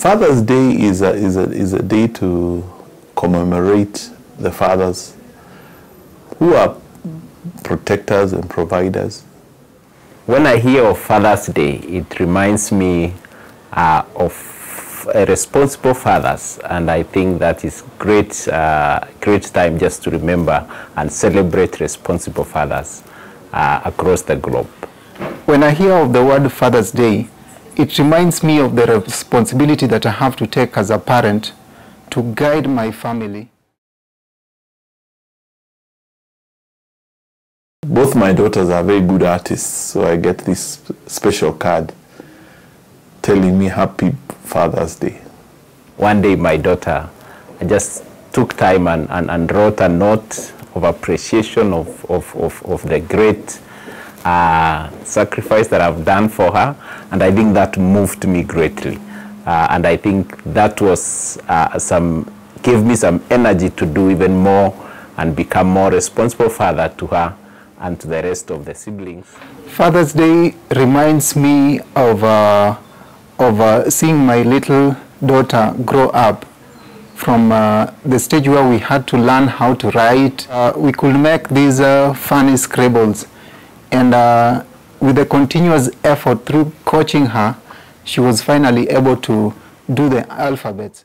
Father's Day is a, is, a, is a day to commemorate the fathers who are protectors and providers. When I hear of Father's Day, it reminds me uh, of uh, responsible fathers, and I think that is great, uh, great time just to remember and celebrate responsible fathers uh, across the globe. When I hear of the word Father's Day, it reminds me of the responsibility that I have to take as a parent to guide my family. Both my daughters are very good artists, so I get this special card telling me Happy Father's Day. One day, my daughter I just took time and, and, and wrote a note of appreciation of, of, of, of the great uh, sacrifice that I've done for her, and I think that moved me greatly. Uh, and I think that was uh, some gave me some energy to do even more and become more responsible father to her and to the rest of the siblings. Father's Day reminds me of, uh, of uh, seeing my little daughter grow up from uh, the stage where we had to learn how to write. Uh, we could make these uh, funny scribbles and uh, with the continuous effort through coaching her, she was finally able to do the alphabet.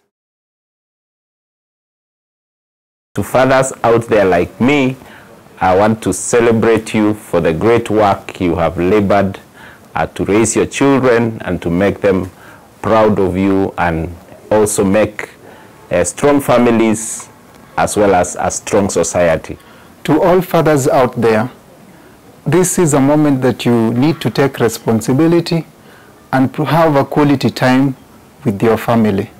To fathers out there like me, I want to celebrate you for the great work you have labored uh, to raise your children and to make them proud of you and also make uh, strong families as well as a strong society. To all fathers out there, this is a moment that you need to take responsibility and have a quality time with your family.